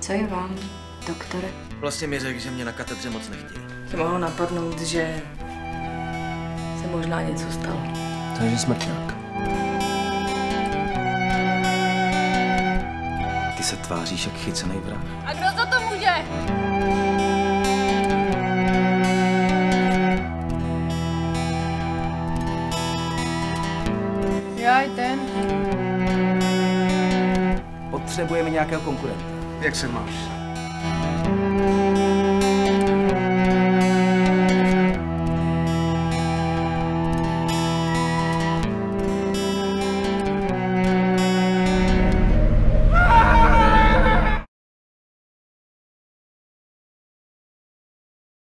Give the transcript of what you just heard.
Co je vám, doktore? Vlastně mi řekl, že mě na katedře moc nechtějí. Tě mohlo napadnout, že se možná něco stalo. To je, že smrťák. Ty se tváříš jak chycený vrah. A kdo za to může? Jaj, ten. Potřebujeme nějakého konkurenta. Pega-se em mãos.